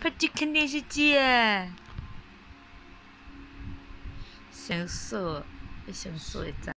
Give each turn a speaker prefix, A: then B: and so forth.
A: 快去看电视机想！享受，享受一下。